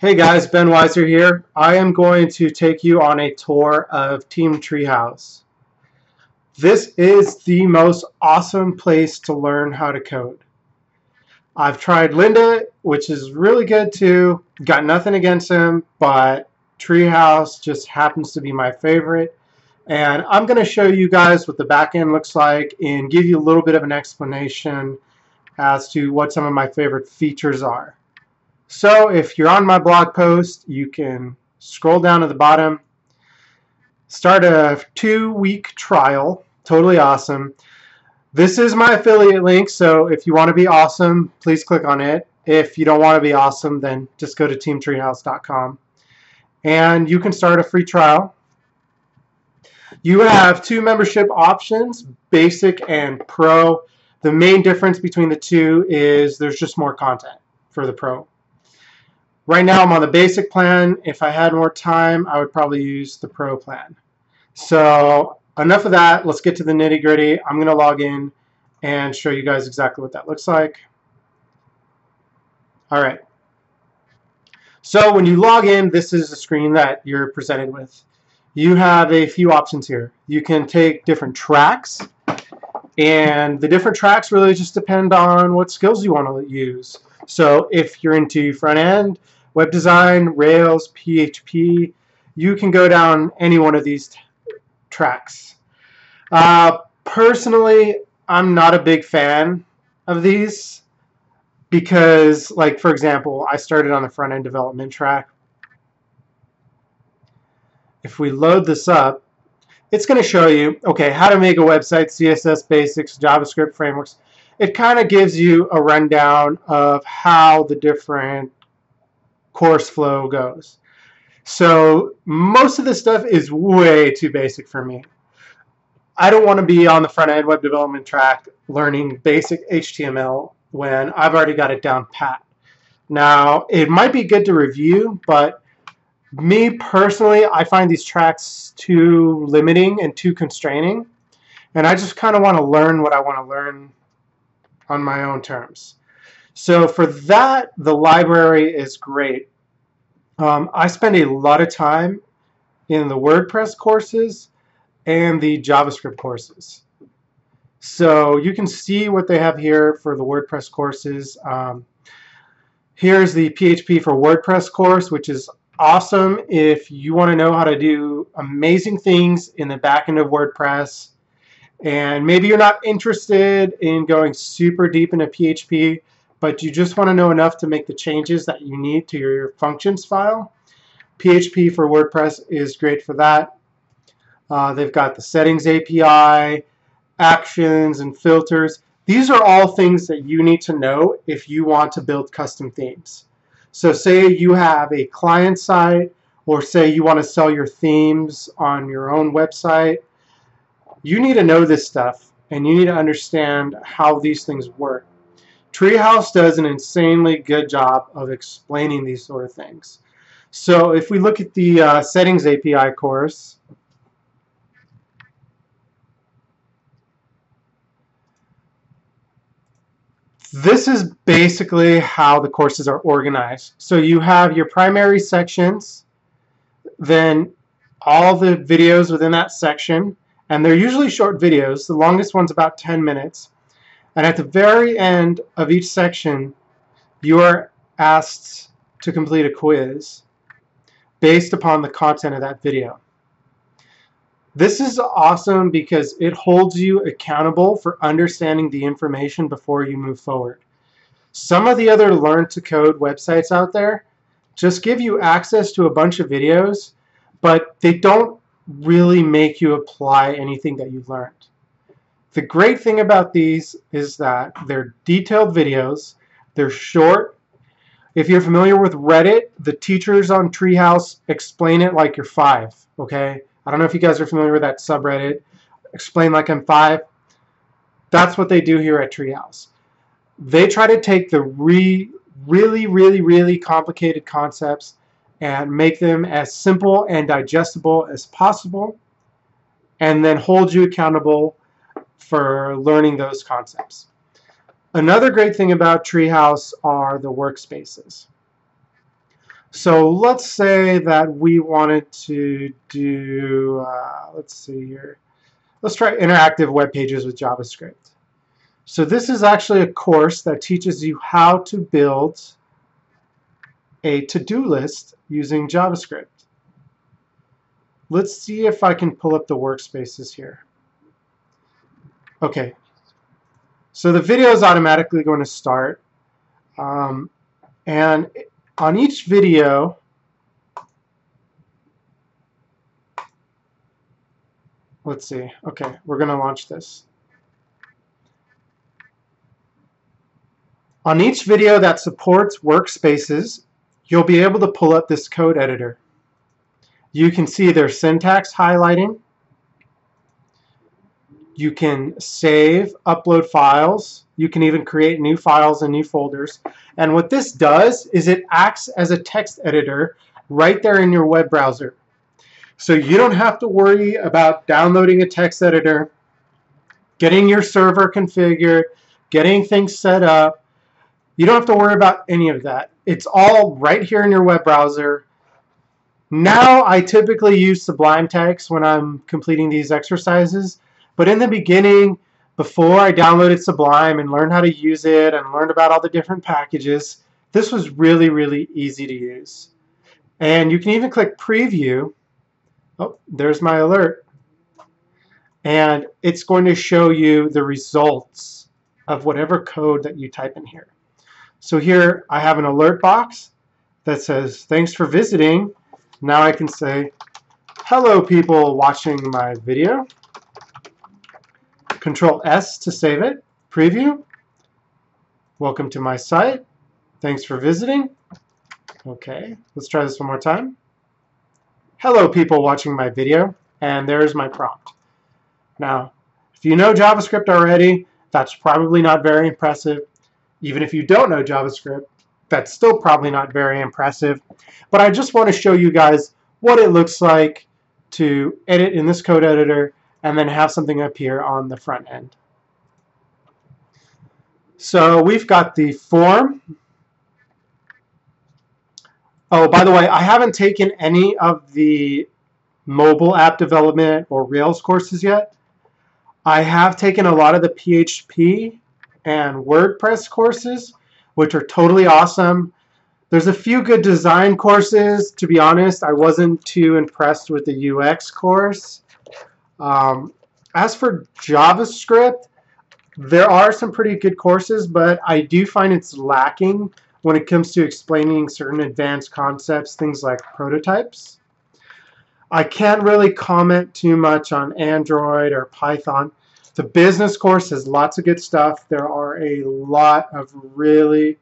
Hey guys, Ben Weiser here. I am going to take you on a tour of Team Treehouse. This is the most awesome place to learn how to code. I've tried Lynda, which is really good too. Got nothing against him, but Treehouse just happens to be my favorite. And I'm going to show you guys what the backend looks like and give you a little bit of an explanation as to what some of my favorite features are. So if you're on my blog post, you can scroll down to the bottom, start a two-week trial, totally awesome. This is my affiliate link, so if you want to be awesome, please click on it. If you don't want to be awesome, then just go to teamtreehouse.com. And you can start a free trial. You have two membership options, Basic and Pro. The main difference between the two is there's just more content for the Pro. Right now I'm on the basic plan. If I had more time, I would probably use the pro plan. So enough of that. Let's get to the nitty gritty. I'm going to log in and show you guys exactly what that looks like. All right. So when you log in, this is the screen that you're presented with. You have a few options here. You can take different tracks, and the different tracks really just depend on what skills you want to use. So if you're into front end, web design, Rails, PHP, you can go down any one of these tracks. Uh, personally, I'm not a big fan of these because, like, for example, I started on the front-end development track. If we load this up, it's going to show you, okay, how to make a website, CSS basics, JavaScript frameworks. It kind of gives you a rundown of how the different course flow goes. So most of this stuff is way too basic for me. I don't want to be on the front end web development track learning basic HTML when I've already got it down pat. Now, it might be good to review, but me personally, I find these tracks too limiting and too constraining. And I just kind of want to learn what I want to learn on my own terms. So for that, the library is great. Um, I spend a lot of time in the WordPress courses and the JavaScript courses. So you can see what they have here for the WordPress courses. Um, here's the PHP for WordPress course, which is awesome if you want to know how to do amazing things in the back end of WordPress. And maybe you're not interested in going super deep into PHP, but you just want to know enough to make the changes that you need to your functions file. PHP for WordPress is great for that. Uh, they've got the settings API, actions and filters. These are all things that you need to know if you want to build custom themes. So say you have a client site or say you want to sell your themes on your own website. You need to know this stuff and you need to understand how these things work. Treehouse does an insanely good job of explaining these sort of things. So if we look at the uh, Settings API course, this is basically how the courses are organized. So you have your primary sections, then all the videos within that section, and they're usually short videos. The longest one's about 10 minutes. And at the very end of each section, you are asked to complete a quiz based upon the content of that video. This is awesome because it holds you accountable for understanding the information before you move forward. Some of the other Learn to Code websites out there just give you access to a bunch of videos, but they don't really make you apply anything that you've learned. The great thing about these is that they're detailed videos, they're short. If you're familiar with Reddit, the teachers on Treehouse explain it like you're five, okay? I don't know if you guys are familiar with that subreddit, explain like I'm five. That's what they do here at Treehouse. They try to take the re, really, really, really complicated concepts and make them as simple and digestible as possible and then hold you accountable for learning those concepts. Another great thing about Treehouse are the workspaces. So let's say that we wanted to do, uh, let's see here, let's try interactive web pages with JavaScript. So this is actually a course that teaches you how to build a to-do list using JavaScript. Let's see if I can pull up the workspaces here. Okay, so the video is automatically going to start. Um, and on each video, let's see. Okay, we're going to launch this. On each video that supports workspaces, you'll be able to pull up this code editor. You can see their syntax highlighting. You can save, upload files. You can even create new files and new folders. And what this does is it acts as a text editor right there in your web browser. So you don't have to worry about downloading a text editor, getting your server configured, getting things set up. You don't have to worry about any of that. It's all right here in your web browser. Now I typically use Sublime Text when I'm completing these exercises but in the beginning, before I downloaded Sublime and learned how to use it and learned about all the different packages, this was really, really easy to use. And you can even click preview. Oh, there's my alert. And it's going to show you the results of whatever code that you type in here. So here I have an alert box that says, thanks for visiting. Now I can say, hello people watching my video. Control S to save it. Preview. Welcome to my site. Thanks for visiting. Okay, let's try this one more time. Hello people watching my video, and there's my prompt. Now, if you know JavaScript already, that's probably not very impressive. Even if you don't know JavaScript, that's still probably not very impressive. But I just want to show you guys what it looks like to edit in this code editor and then have something appear on the front end. So we've got the form. Oh, by the way, I haven't taken any of the mobile app development or Rails courses yet. I have taken a lot of the PHP and WordPress courses, which are totally awesome. There's a few good design courses. To be honest, I wasn't too impressed with the UX course. Um, as for JavaScript, there are some pretty good courses, but I do find it's lacking when it comes to explaining certain advanced concepts, things like prototypes. I can't really comment too much on Android or Python. The business course has lots of good stuff. There are a lot of really,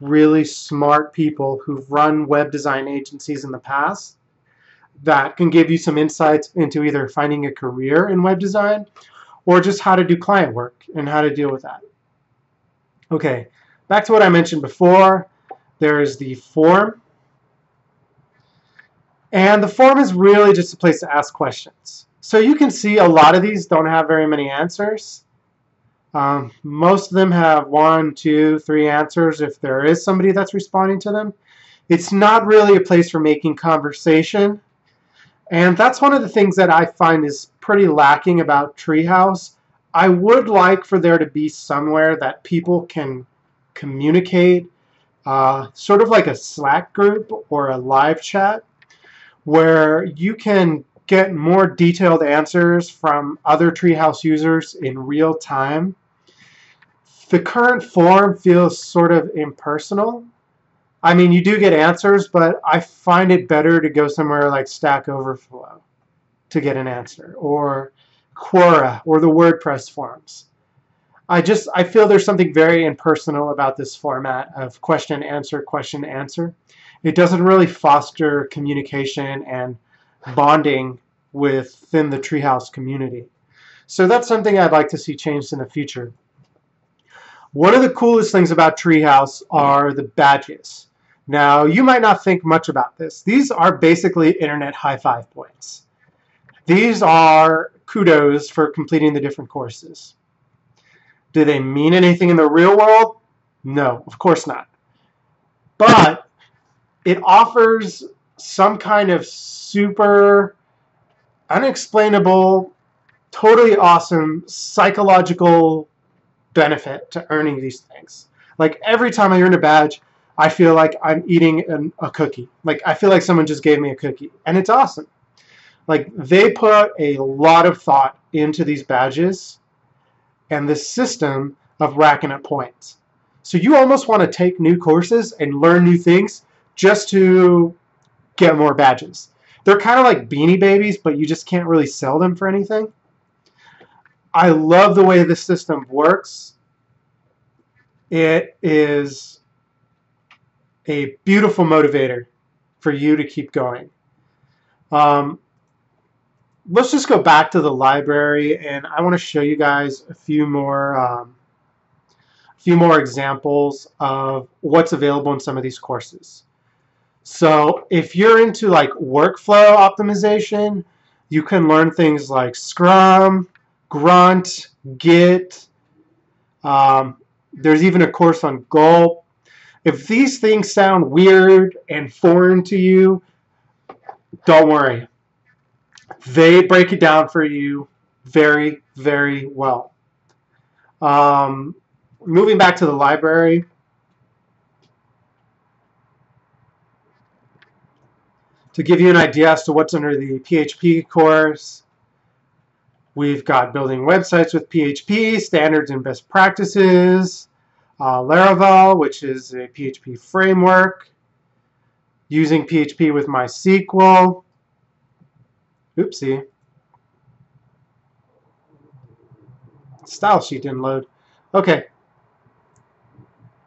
really smart people who've run web design agencies in the past that can give you some insights into either finding a career in web design or just how to do client work and how to deal with that. Okay, back to what I mentioned before. There is the form. And the form is really just a place to ask questions. So you can see a lot of these don't have very many answers. Um, most of them have one, two, three answers if there is somebody that's responding to them. It's not really a place for making conversation. And that's one of the things that I find is pretty lacking about Treehouse. I would like for there to be somewhere that people can communicate, uh, sort of like a Slack group or a live chat, where you can get more detailed answers from other Treehouse users in real time. The current form feels sort of impersonal, I mean, you do get answers, but I find it better to go somewhere like Stack Overflow to get an answer, or Quora, or the WordPress forums. I just I feel there's something very impersonal about this format of question answer question answer. It doesn't really foster communication and bonding within the Treehouse community. So that's something I'd like to see changed in the future. One of the coolest things about Treehouse are the badges. Now, you might not think much about this. These are basically internet high five points. These are kudos for completing the different courses. Do they mean anything in the real world? No, of course not. But it offers some kind of super unexplainable, totally awesome psychological benefit to earning these things. Like every time I earn a badge, I feel like I'm eating an, a cookie. Like I feel like someone just gave me a cookie, and it's awesome. Like they put a lot of thought into these badges and this system of racking up points. So you almost want to take new courses and learn new things just to get more badges. They're kind of like beanie babies, but you just can't really sell them for anything. I love the way the system works. It is a beautiful motivator for you to keep going. Um, let's just go back to the library and I want to show you guys a few more um, a few more examples of what's available in some of these courses. So if you're into like workflow optimization, you can learn things like Scrum, Grunt, Git. Um, there's even a course on Gulp. If these things sound weird and foreign to you, don't worry. They break it down for you very, very well. Um, moving back to the library, to give you an idea as to what's under the PHP course, we've got building websites with PHP, standards and best practices, Laravel, which is a PHP framework, using PHP with MySQL, oopsie, style sheet didn't load. Okay,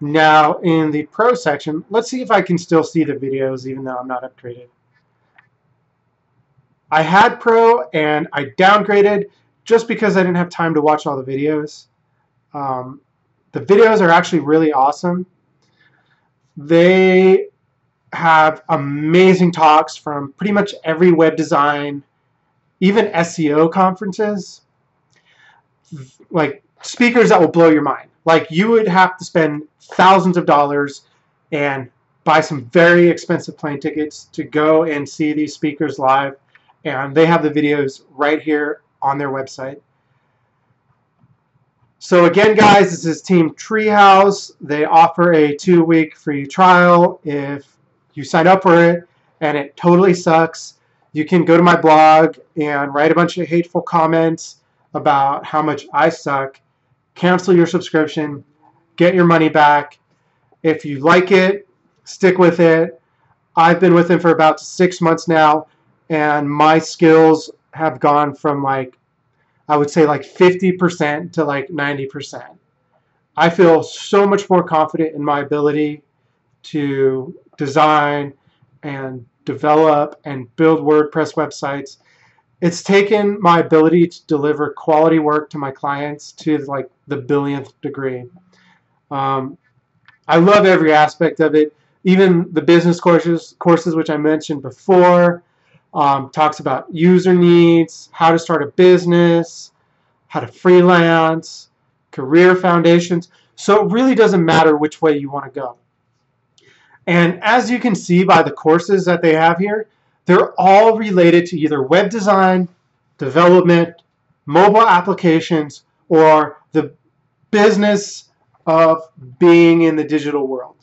now in the Pro section, let's see if I can still see the videos even though I'm not upgraded. I had Pro and I downgraded just because I didn't have time to watch all the videos. Um, the videos are actually really awesome. They have amazing talks from pretty much every web design, even SEO conferences, like speakers that will blow your mind. Like you would have to spend thousands of dollars and buy some very expensive plane tickets to go and see these speakers live and they have the videos right here on their website. So again, guys, this is Team Treehouse. They offer a two-week free trial. If you sign up for it and it totally sucks, you can go to my blog and write a bunch of hateful comments about how much I suck, cancel your subscription, get your money back. If you like it, stick with it. I've been with them for about six months now and my skills have gone from like I would say like 50% to like 90%. I feel so much more confident in my ability to design and develop and build WordPress websites. It's taken my ability to deliver quality work to my clients to like the billionth degree. Um, I love every aspect of it, even the business courses, courses which I mentioned before, um, talks about user needs, how to start a business, how to freelance, career foundations. So it really doesn't matter which way you want to go. And as you can see by the courses that they have here, they're all related to either web design, development, mobile applications, or the business of being in the digital world.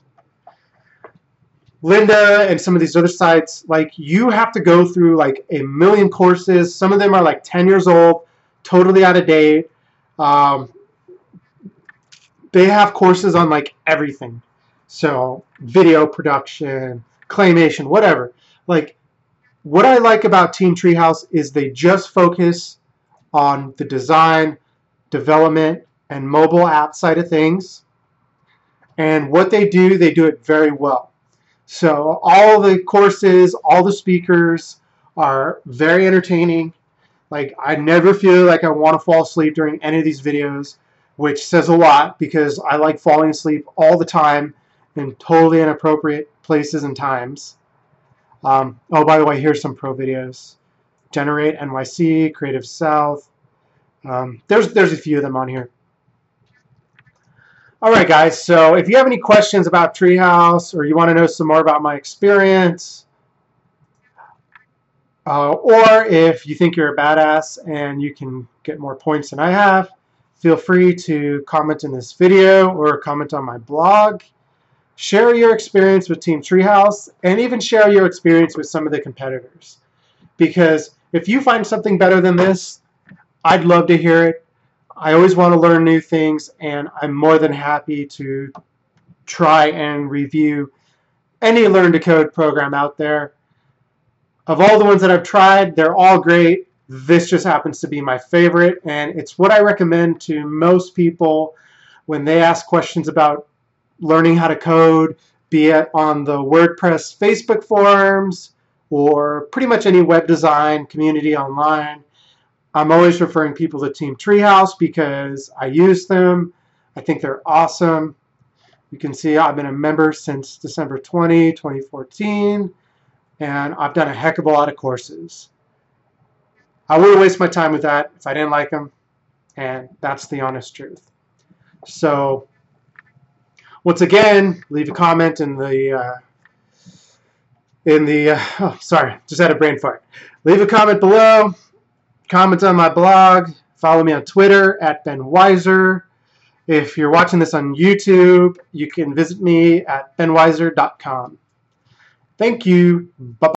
Lynda and some of these other sites, like you have to go through like a million courses. Some of them are like 10 years old, totally out of date. Um, they have courses on like everything. So video production, claymation, whatever. Like what I like about Team Treehouse is they just focus on the design, development, and mobile app side of things. And what they do, they do it very well. So all the courses, all the speakers are very entertaining. Like I never feel like I want to fall asleep during any of these videos, which says a lot because I like falling asleep all the time in totally inappropriate places and times. Um, oh, by the way, here's some pro videos. Generate NYC, Creative South. Um, there's there's a few of them on here. All right, guys. So if you have any questions about Treehouse or you want to know some more about my experience, uh, or if you think you're a badass and you can get more points than I have, feel free to comment in this video or comment on my blog. Share your experience with Team Treehouse and even share your experience with some of the competitors. Because if you find something better than this, I'd love to hear it. I always want to learn new things, and I'm more than happy to try and review any Learn to Code program out there. Of all the ones that I've tried, they're all great. This just happens to be my favorite, and it's what I recommend to most people when they ask questions about learning how to code, be it on the WordPress Facebook forums or pretty much any web design community online. I'm always referring people to Team Treehouse because I use them. I think they're awesome. You can see I've been a member since December 20, 2014, and I've done a heck of a lot of courses. I wouldn't waste my time with that if I didn't like them, and that's the honest truth. So, once again, leave a comment in the uh, in the uh, oh sorry, just had a brain fart. Leave a comment below comment on my blog, follow me on Twitter at Ben Weiser. If you're watching this on YouTube, you can visit me at benweiser.com. Thank you. Bye.